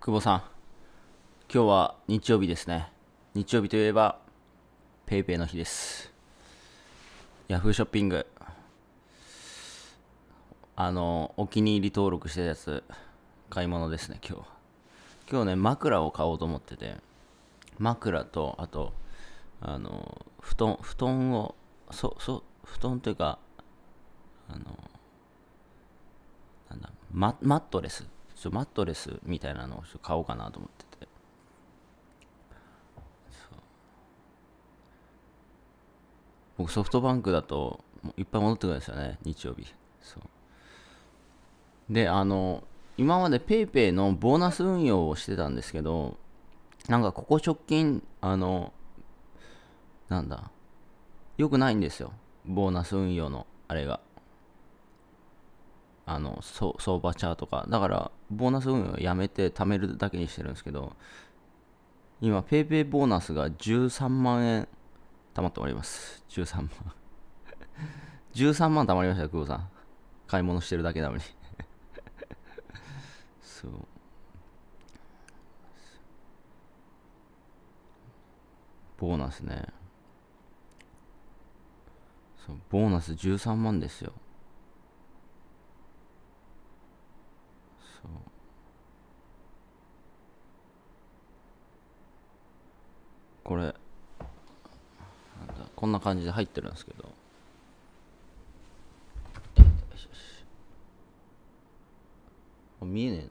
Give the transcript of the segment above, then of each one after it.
久保さん、今日は日曜日ですね。日曜日といえば、ペイペイの日です。ヤフーショッピング、あの、お気に入り登録してたやつ、買い物ですね、今日。今日ね、枕を買おうと思ってて、枕と、あと、あの、布団、布団を、そ、そ、布団というか、あの、なんだママットレスょマットレスみたいなのをちょっと買おうかなと思ってて。僕ソフトバンクだといっぱい戻ってくるんですよね日曜日。そう。であの今まで PayPay のボーナス運用をしてたんですけどなんかここ直近あのなんだ良くないんですよボーナス運用のあれが。あのそ相場チャートかだからボーナス運用をやめて貯めるだけにしてるんですけど今 PayPay ボーナスが13万円貯まっております。13万。13万貯まりました久保さん。買い物してるだけなのに。そう。ボーナスね。そうボーナス13万ですよそうこれなんだこんな感じで入ってるんですけど。見えねえな。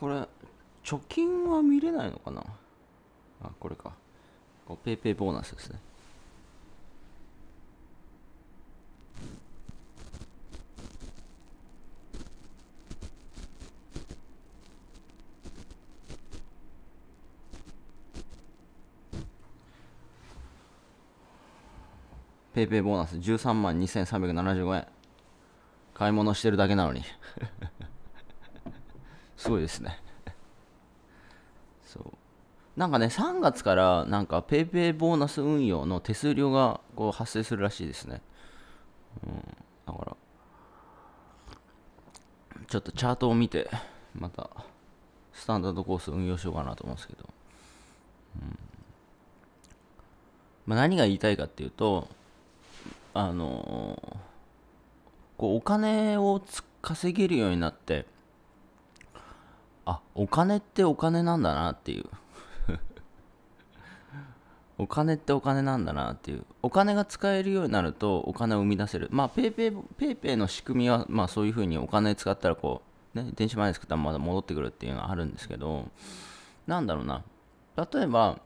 これ貯金は見れないのかな？あこれか。こうペイペイボーナスですね。ペイペイボーナス13万2375円。買い物してるだけなのに。すごいですね。なんかね3月からなんか PayPay ボーナス運用の手数料がこう発生するらしいですね。うんだからちょっとチャートを見てまたスタンダードコース運用しようかなと思うんですけど、うん。まあ、何が言いたいかっていうとあのーこうお金をつ稼げるようになってあお金ってお金なんだなっていう。お金ってお金なんだなっていう。お金が使えるようになるとお金を生み出せる。まあペイペイペイペイの仕組みはまあそういうふうにお金使ったらこうね電子マネー作ったらまだ戻ってくるっていうのはあるんですけどなんだろうな。例えば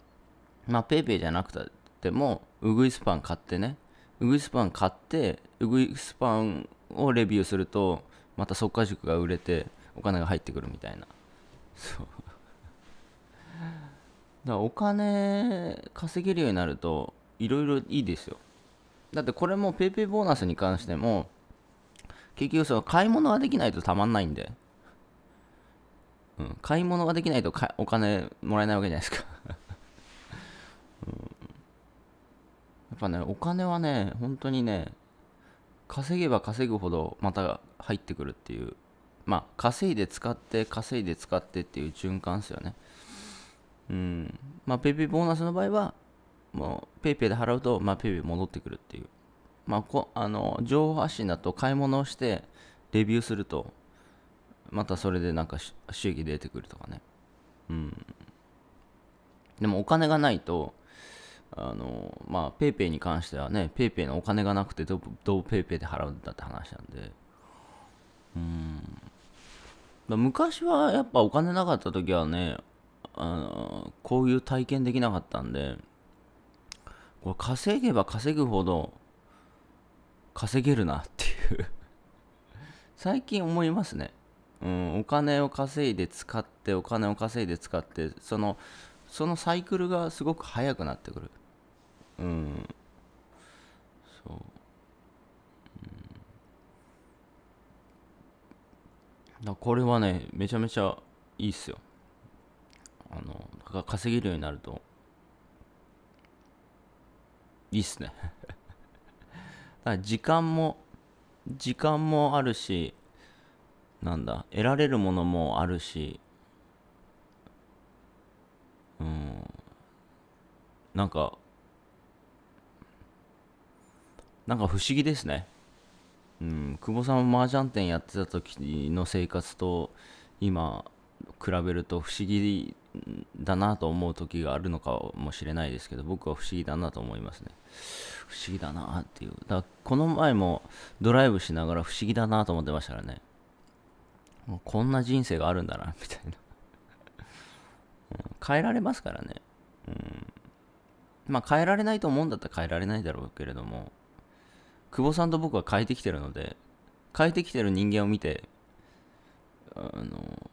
まあペイペイじゃなくてもウグイスパン買ってね。ウグイスパン買ってウグイスパンをレビューするとまた速稼塾が売れてお金が入ってくるみたいな。そう。からお金稼げるようになるといろいろいいですよ。だってこれも PayPay ボーナスに関しても結局その買い物ができないとたまんないんで、うん、買い物ができないとお金もらえないわけじゃないですか、うん、やっぱねお金はね本当にね稼げば稼ぐほどまた入ってくるっていう。まあ稼いで使って稼いで使ってっていう循環ですよね。うん。まあ PayPay ボーナスの場合はもう PayPay で払うとまあ PayPay 戻ってくるっていう。まあこあの情報発信だと買い物をしてレビューするとまたそれでなんか収益出てくるとかね。うん。でもお金がないとあのまあ、ペイペイに関してはね、ペイペイのお金がなくてど、どうペイペイで払うんだって話なんで、うん。昔はやっぱお金なかった時はね、あのこういう体験できなかったんで、これ稼げば稼ぐほど稼げるなっていう 最近思いますね。うん、お金を稼いで使って、お金を稼いで使って、その、そのサイクルがすごく速くなってくる。うん。そう。うん、だこれはね、めちゃめちゃいいっすよ。が稼げるようになると。いいっすね。だから時間も時間もあるしなんだ得られるものもあるしうんなんかなんか不思議ですね。うん久保さんも麻雀店やってた時の生活と今比べると不思議だなと思う時があるのかもしれないですけど僕は不思議だなと思いますね。不思議だなっていう。だからこの前もドライブしながら不思議だなと思ってましたからね。もうこんな人生があるんだなみたいな、変えられますからね、うん、まあ変えられないと思うんだったら変えられないだろうけれども久保さんと僕は変えてきてるので変えてきてる人間を見てあの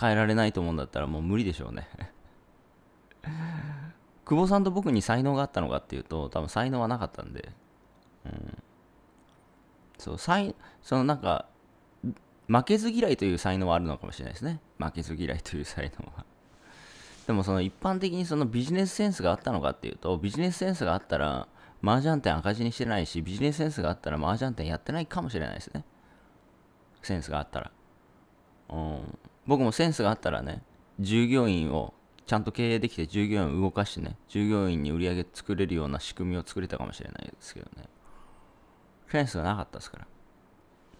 変えられないと思うんだったらもう無理でしょうね。久保さんと僕に才能があったのかっていうと多分才能はなかったんで、うん、そう才そのなんか負けず嫌いという才能はあるのかもしれないですね。負けず嫌いという才能は。でもその一般的にそのビジネスセンスがあったのかっていうとビジネスセンスがあったら麻雀店赤字にしてないしビジネスセンスがあったら麻雀店やってないかもしれないですね。センスがあったら。うん。僕もセンスがあったらね、従業員をちゃんと経営できて従業員を動かしてね、従業員に売り上げ作れるような仕組みを作れたかもしれないですけどね。センスがなかったですから。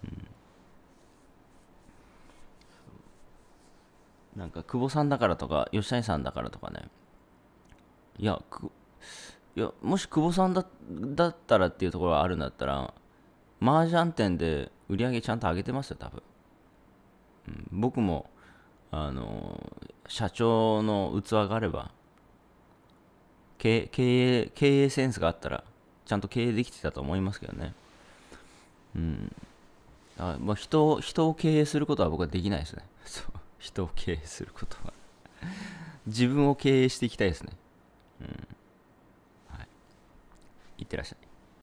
うん。なんか、久保さんだからとか、吉谷さんだからとかね。いや、くいやもし久保さんだだったらっていうところがあるんだったら、麻雀店で売り上げちゃんと上げてますよ、多分。僕もあの社長の器があれば経営経営センスがあったらちゃんと経営できてたと思いますけどね。うん。あまあ人を人を経営することは僕はできないですね。そう。人を経営することは。自分を経営していきたいですね。うん。はい。いってらっしゃい。